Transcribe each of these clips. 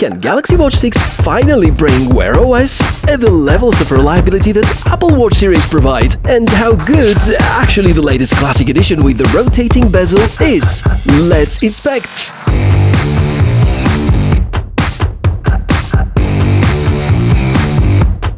Can Galaxy Watch 6 finally bring Wear OS at the levels of reliability that Apple Watch series provide? And how good actually the latest Classic Edition with the rotating bezel is? Let's inspect!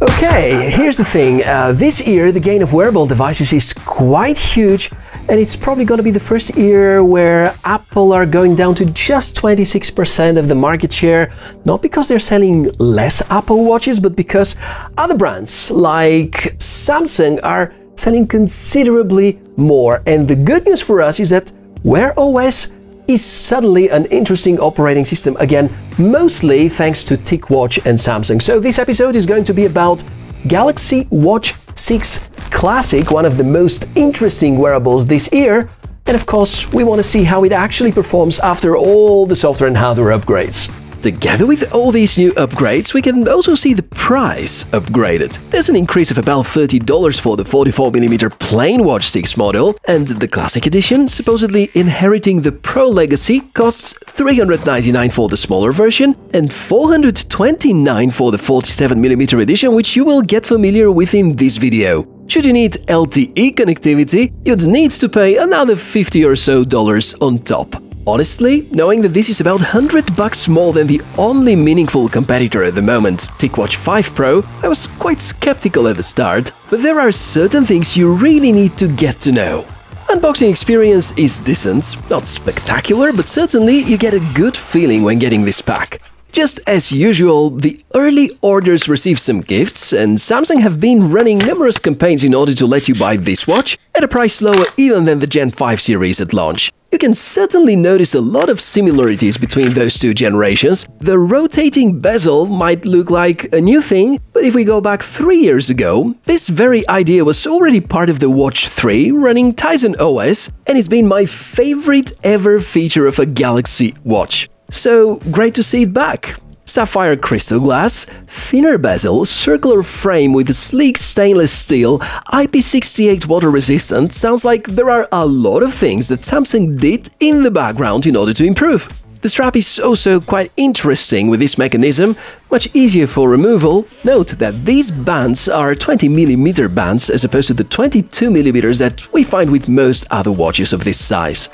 Okay, here's the thing. Uh, this year, the gain of wearable devices is quite huge, and it's probably going to be the first year where Apple are going down to just 26% of the market share, not because they're selling less Apple Watches, but because other brands like Samsung are selling considerably more. And the good news for us is that Wear OS is suddenly an interesting operating system again, mostly thanks to TicWatch and Samsung. So this episode is going to be about Galaxy Watch 6 Classic, one of the most interesting wearables this year, and of course, we want to see how it actually performs after all the software and hardware upgrades. Together with all these new upgrades, we can also see the price upgraded. There's an increase of about $30 for the 44mm plain Watch 6 model, and the Classic Edition, supposedly inheriting the Pro legacy, costs $399 for the smaller version and $429 for the 47mm edition, which you will get familiar with in this video. Should you need LTE connectivity, you'd need to pay another 50 or so dollars on top. Honestly, knowing that this is about 100 bucks more than the only meaningful competitor at the moment, TicWatch 5 Pro, I was quite skeptical at the start, but there are certain things you really need to get to know. Unboxing experience is decent, not spectacular, but certainly you get a good feeling when getting this pack. Just as usual, the early orders receive some gifts, and Samsung have been running numerous campaigns in order to let you buy this watch at a price lower even than the Gen 5 series at launch. You can certainly notice a lot of similarities between those two generations. The rotating bezel might look like a new thing, but if we go back three years ago, this very idea was already part of the Watch 3 running Tizen OS, and it's been my favorite ever feature of a Galaxy watch. So great to see it back. Sapphire crystal glass, thinner bezel, circular frame with sleek stainless steel, IP68 water resistant sounds like there are a lot of things that Samsung did in the background in order to improve. The strap is also quite interesting with this mechanism, much easier for removal. Note that these bands are 20mm bands as opposed to the 22mm that we find with most other watches of this size.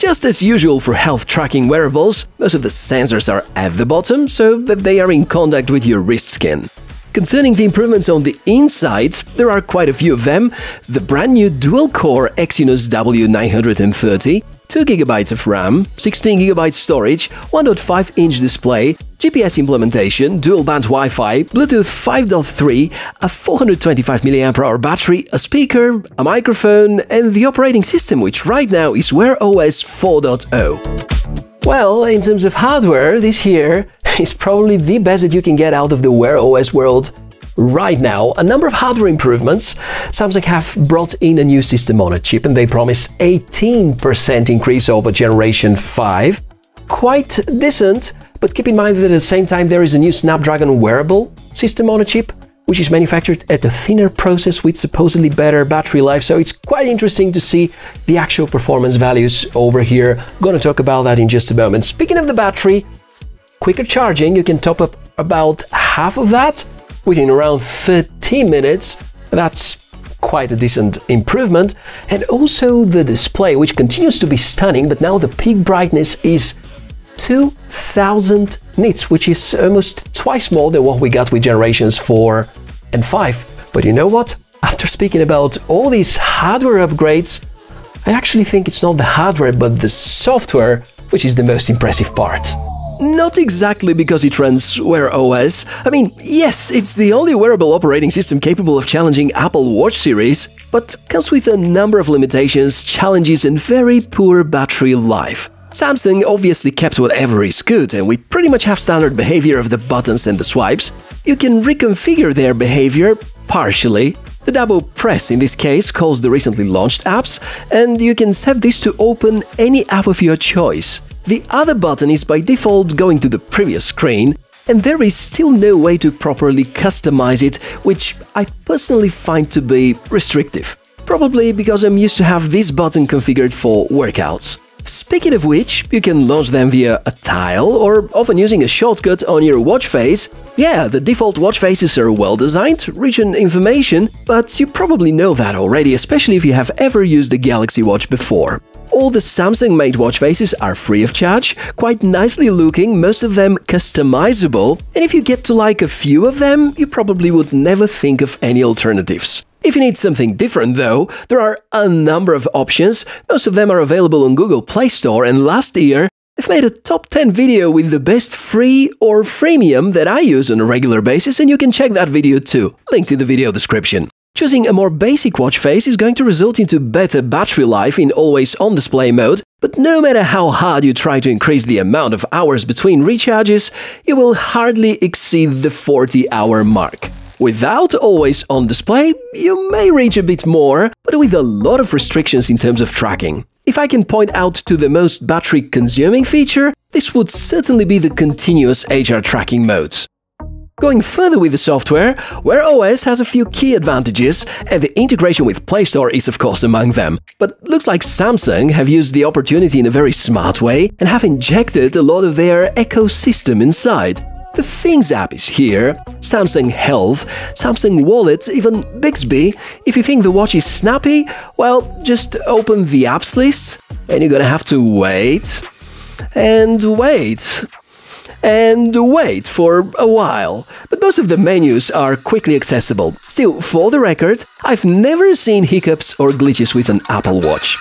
Just as usual for health tracking wearables, most of the sensors are at the bottom so that they are in contact with your wrist skin. Concerning the improvements on the inside, there are quite a few of them. The brand new dual-core Exynos W930 2GB of RAM, 16GB storage, 1.5-inch display, GPS implementation, dual-band Wi-Fi, Bluetooth 5.3, a 425 mAh battery, a speaker, a microphone, and the operating system, which right now is Wear OS 4.0. Well, in terms of hardware, this here is probably the best that you can get out of the Wear OS world right now a number of hardware improvements. Samsung have brought in a new system on a chip and they promise 18% increase over generation 5. Quite decent, but keep in mind that at the same time there is a new Snapdragon wearable system on a chip which is manufactured at a thinner process with supposedly better battery life. So it's quite interesting to see the actual performance values over here. Gonna talk about that in just a moment. Speaking of the battery, quicker charging, you can top up about half of that within around 13 minutes. That's quite a decent improvement. And also the display, which continues to be stunning, but now the peak brightness is 2000 nits, which is almost twice more than what we got with generations 4 and 5. But you know what? After speaking about all these hardware upgrades, I actually think it's not the hardware but the software which is the most impressive part. Not exactly because it runs Wear OS. I mean, yes, it's the only wearable operating system capable of challenging Apple Watch series, but comes with a number of limitations, challenges, and very poor battery life. Samsung obviously kept whatever is good, and we pretty much have standard behavior of the buttons and the swipes. You can reconfigure their behavior partially. The double press in this case calls the recently launched apps, and you can set this to open any app of your choice. The other button is by default going to the previous screen, and there is still no way to properly customize it, which I personally find to be restrictive. Probably because I'm used to have this button configured for workouts. Speaking of which, you can launch them via a tile or often using a shortcut on your watch face. Yeah, the default watch faces are well designed, rich in information, but you probably know that already, especially if you have ever used a Galaxy Watch before. All the Samsung-made watch faces are free of charge, quite nicely looking, most of them customizable, and if you get to like a few of them, you probably would never think of any alternatives. If you need something different, though, there are a number of options. Most of them are available on Google Play Store, and last year I've made a top 10 video with the best free or freemium that I use on a regular basis, and you can check that video too. linked in the video description. Choosing a more basic watch face is going to result into better battery life in always on display mode, but no matter how hard you try to increase the amount of hours between recharges, you will hardly exceed the 40 hour mark. Without always on display, you may reach a bit more, but with a lot of restrictions in terms of tracking. If I can point out to the most battery consuming feature, this would certainly be the continuous HR tracking modes. Going further with the software, Wear OS has a few key advantages, and the integration with Play Store is of course among them. But looks like Samsung have used the opportunity in a very smart way and have injected a lot of their ecosystem inside. The Things app is here, Samsung Health, Samsung Wallet, even Bixby. If you think the watch is snappy, well, just open the apps list and you're gonna have to wait and wait and wait for a while. But most of the menus are quickly accessible. Still, for the record, I've never seen hiccups or glitches with an Apple Watch.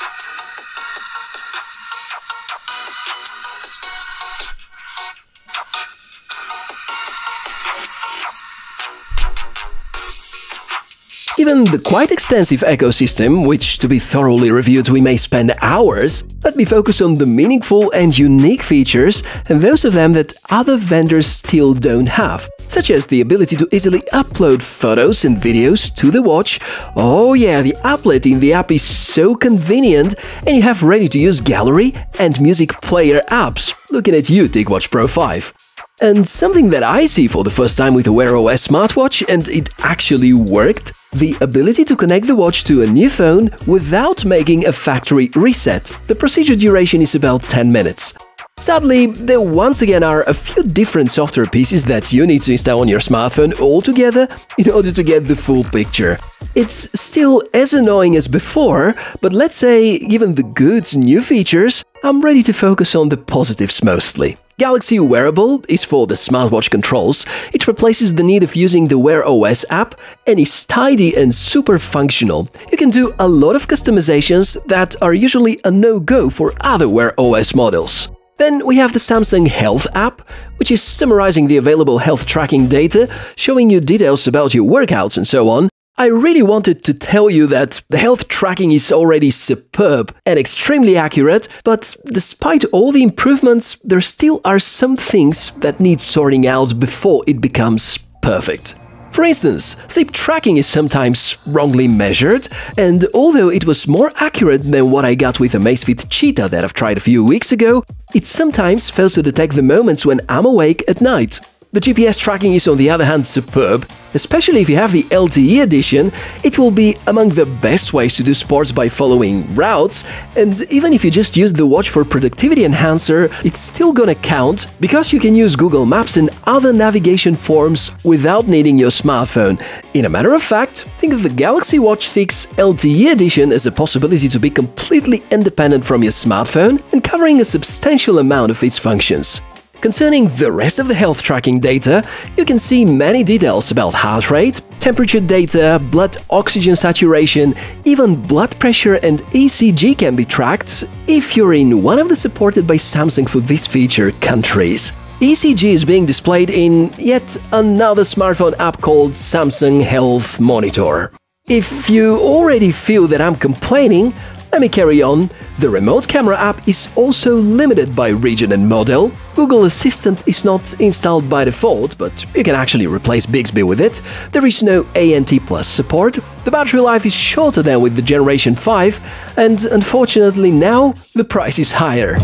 Even the quite extensive ecosystem, which to be thoroughly reviewed we may spend hours, let me focus on the meaningful and unique features and those of them that other vendors still don't have, such as the ability to easily upload photos and videos to the watch. Oh yeah, the applet in the app is so convenient and you have ready-to-use gallery and music player apps. Looking at you, TicWatch Pro 5. And something that I see for the first time with a Wear OS smartwatch, and it actually worked, the ability to connect the watch to a new phone without making a factory reset. The procedure duration is about 10 minutes. Sadly, there once again are a few different software pieces that you need to install on your smartphone altogether in order to get the full picture. It's still as annoying as before, but let's say, given the good new features, I'm ready to focus on the positives mostly. Galaxy Wearable is for the smartwatch controls. It replaces the need of using the Wear OS app and is tidy and super functional. You can do a lot of customizations that are usually a no-go for other Wear OS models. Then we have the Samsung Health app, which is summarizing the available health tracking data, showing you details about your workouts and so on, I really wanted to tell you that the health tracking is already superb and extremely accurate, but despite all the improvements, there still are some things that need sorting out before it becomes perfect. For instance, sleep tracking is sometimes wrongly measured, and although it was more accurate than what I got with Amazfit Cheetah that I've tried a few weeks ago, it sometimes fails to detect the moments when I'm awake at night. The GPS tracking is on the other hand superb, especially if you have the LTE edition, it will be among the best ways to do sports by following routes, and even if you just use the watch for productivity enhancer, it's still gonna count because you can use Google Maps and other navigation forms without needing your smartphone. In a matter of fact, think of the Galaxy Watch 6 LTE edition as a possibility to be completely independent from your smartphone and covering a substantial amount of its functions. Concerning the rest of the health tracking data, you can see many details about heart rate, temperature data, blood oxygen saturation, even blood pressure and ECG can be tracked if you're in one of the supported by Samsung for this feature countries. ECG is being displayed in yet another smartphone app called Samsung Health Monitor. If you already feel that I'm complaining, let me carry on. The remote camera app is also limited by region and model. Google Assistant is not installed by default, but you can actually replace Bixby with it. There is no ANT Plus support. The battery life is shorter than with the Generation 5, and unfortunately now the price is higher.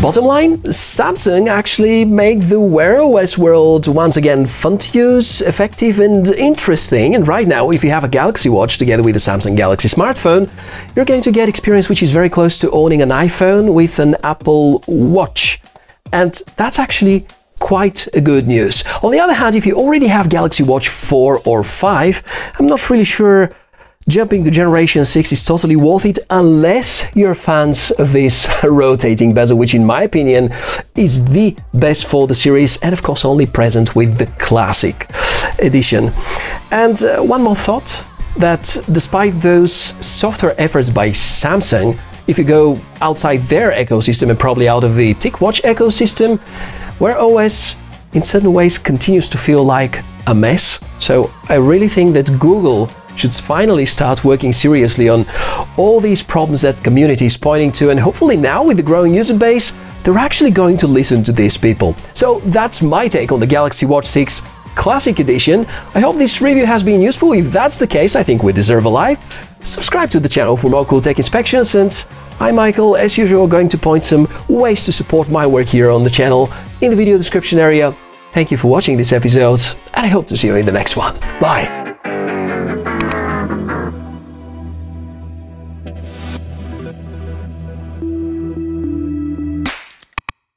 Bottom line, Samsung actually make the Wear OS world once again fun to use, effective and interesting. And right now, if you have a Galaxy Watch together with a Samsung Galaxy smartphone, you're going to get experience which is very close to owning an iPhone with an Apple Watch. And that's actually quite a good news. On the other hand, if you already have Galaxy Watch 4 or 5, I'm not really sure Jumping to Generation 6 is totally worth it unless you're fans of this rotating bezel, which in my opinion is the best for the series and of course only present with the Classic edition. And uh, one more thought, that despite those software efforts by Samsung, if you go outside their ecosystem and probably out of the TicWatch ecosystem, Wear OS in certain ways continues to feel like a mess. So I really think that Google should finally start working seriously on all these problems that community is pointing to and hopefully now with the growing user base, they're actually going to listen to these people. So that's my take on the Galaxy Watch 6 Classic Edition. I hope this review has been useful. If that's the case, I think we deserve a like. Subscribe to the channel for more cool tech inspections and I'm Michael, as usual going to point some ways to support my work here on the channel in the video description area. Thank you for watching this episode and I hope to see you in the next one. Bye!